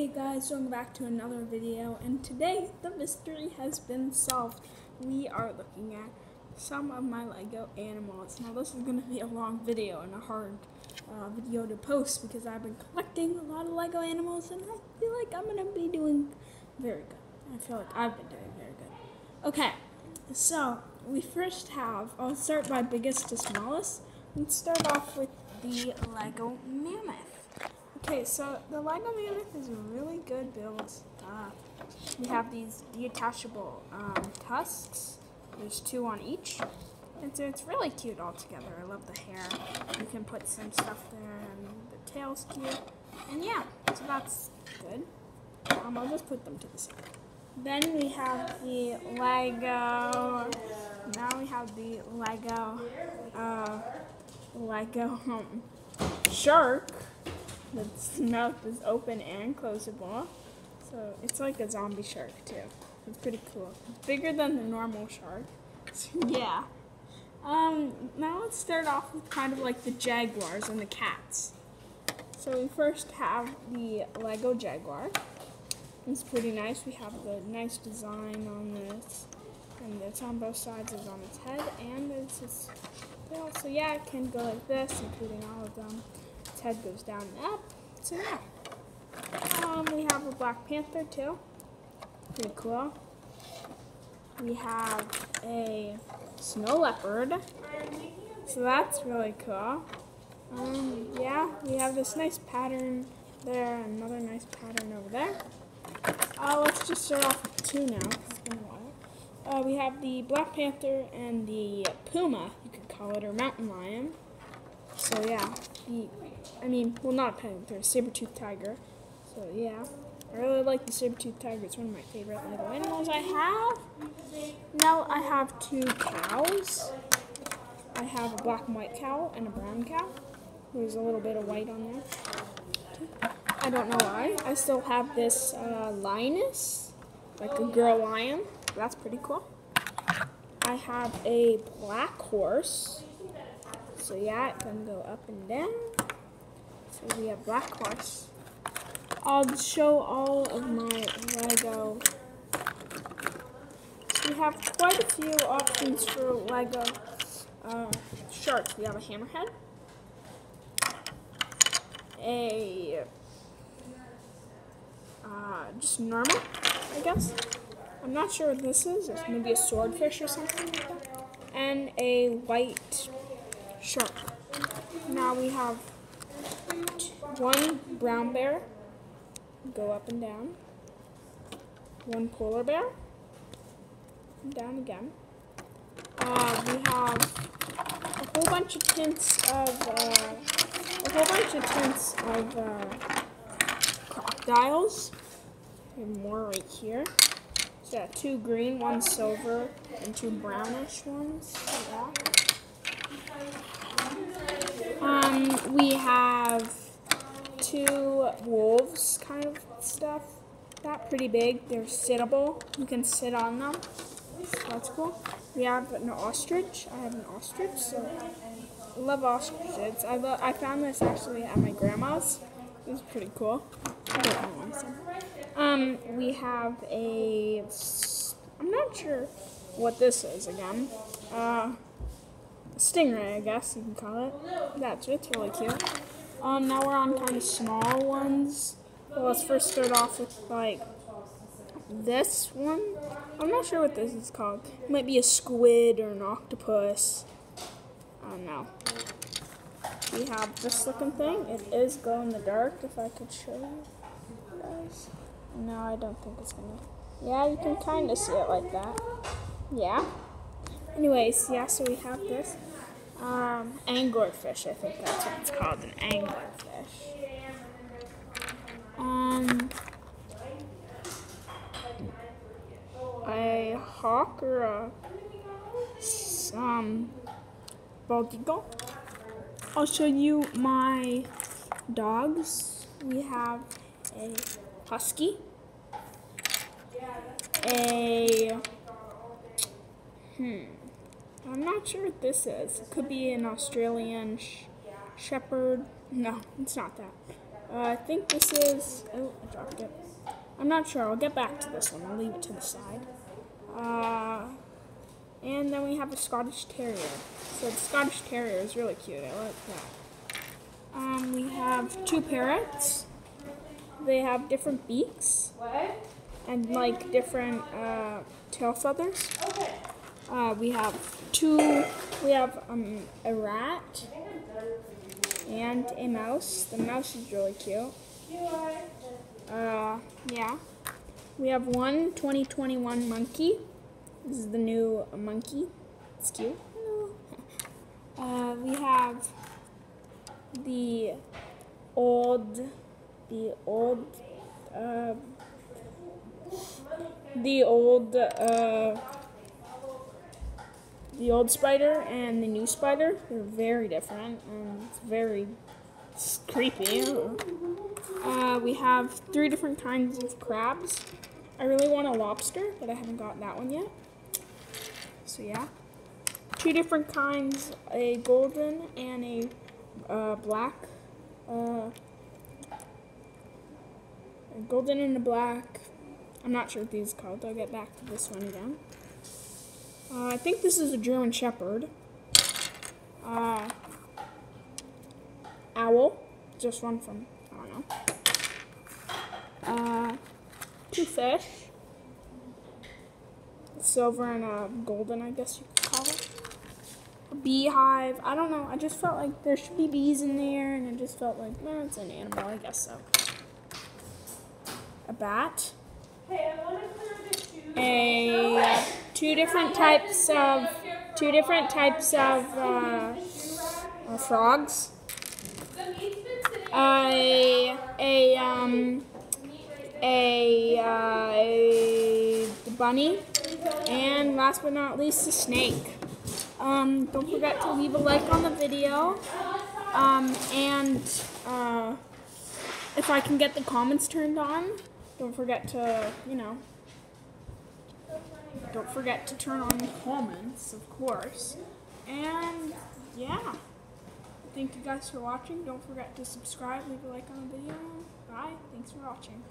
Hey guys, welcome back to another video, and today the mystery has been solved. We are looking at some of my Lego animals. Now this is going to be a long video and a hard uh, video to post because I've been collecting a lot of Lego animals and I feel like I'm going to be doing very good. I feel like I've been doing very good. Okay, so we first have, I'll start by biggest to smallest. Let's start off with the Lego Mammoth. Okay, so the Lego Mammoth is a really good build. Uh, we have these detachable um, tusks. There's two on each. And so it's really cute all together. I love the hair. You can put some stuff there and the tail's cute. And yeah, so that's good. Um, I'll just put them to the side. Then we have the Lego. Now we have the Lego. Uh, Lego um, shark. Its mouth is open and closable. So it's like a zombie shark too. It's pretty cool. Bigger than the normal shark. Yeah. Um, now let's start off with kind of like the jaguars and the cats. So we first have the Lego Jaguar. It's pretty nice. We have the nice design on this. And it's on both sides, it's on its head, and it's tail. So yeah, it can go like this, including all of them its head goes down and up. So yeah. Um, we have a Black Panther too. Pretty cool. We have a snow leopard. So that's really cool. Um, yeah, we have this nice pattern there, another nice pattern over there. Uh, let's just start off with two now. Uh, we have the Black Panther and the Puma, you could call it, or Mountain Lion. So yeah, the I mean, well, not a panther, a saber-toothed tiger. So, yeah. I really like the saber-toothed tiger. It's one of my favorite little animals I have. Now I have two cows. I have a black and white cow and a brown cow. There's a little bit of white on there. I don't know why. I still have this uh, lioness, like a girl lion. That's pretty cool. I have a black horse. So yeah, it can go up and down. So we have Black Horse. I'll show all of my Lego. We have quite a few options for Lego uh, sharks. We have a hammerhead, a uh, just normal, I guess. I'm not sure what this is. It's maybe a swordfish or something like that. And a white shark. Now we have one brown bear, go up and down. One polar bear, down again. Uh, we have a whole bunch of tints of, uh, a whole bunch of tints of uh, crocodiles. And more right here. So yeah, two green, one silver, and two brownish ones. Yeah. Um, we have two wolves kind of stuff. Not pretty big. They're sittable. You can sit on them. That's cool. We have an ostrich. I have an ostrich, so I love ostriches. I. I found this actually at my grandma's. It was pretty cool. Um, we have a. I'm not sure what this is again. Uh, stingray, I guess you can call it. That's it's really cute. Um, now we're on kind of small ones. Well, let's first start off with like this one. I'm not sure what this is called. It might be a squid or an octopus. I don't know. We have this looking thing. It is glow in the dark. If I could show you guys. No, I don't think it's gonna. Yeah, you can kind of see it like that. Yeah. Anyways, yeah. So we have this. Um, anglerfish, I think that's what it's called, an anglerfish. Um, a hawk or a um, bald eagle. I'll show you my dogs. We have a husky, a hmm. I'm not sure what this is. It could be an Australian sh shepherd. No, it's not that. Uh, I think this is. Oh, I dropped it. I'm not sure. I'll get back to this one. I'll leave it to the side. Uh, and then we have a Scottish Terrier. So the Scottish Terrier is really cute. I like that. Um, we have two parrots. They have different beaks. What? And like different uh, tail feathers. Uh, we have two. We have um, a rat and a mouse. The mouse is really cute. Uh, yeah. We have one 2021 monkey. This is the new monkey. It's cute. Uh, we have the old, the old, uh, the old, uh, the old spider and the new spider. They're very different and it's very it's creepy. Uh, we have three different kinds of crabs. I really want a lobster, but I haven't got that one yet. So yeah. Two different kinds, a golden and a uh, black. Uh, a golden and a black. I'm not sure what these are called. I'll get back to this one again. Uh, I think this is a German Shepherd. Uh, owl. Just one from, I don't know. Uh, two fish. Silver and a golden, I guess you could call it. A beehive. I don't know. I just felt like there should be bees in there, and I just felt like, well, it's an animal. I guess so. A bat. Hey, I want to clear the shoes. A two different types of two different types of uh, uh, frogs. A a um a, uh, a bunny, and last but not least, a snake. Um, don't forget to leave a like on the video, um, and uh, if I can get the comments turned on, don't forget to, you know, don't forget to turn on comments, of course. And yeah. Thank you guys for watching. Don't forget to subscribe, leave a like on the video. Bye. Thanks for watching.